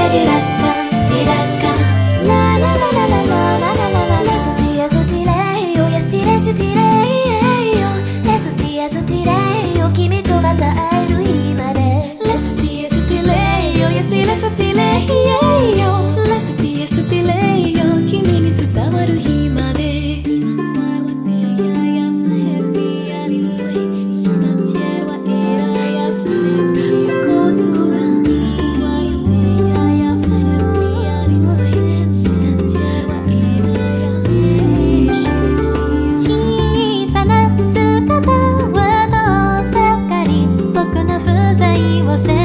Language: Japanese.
ラリラせ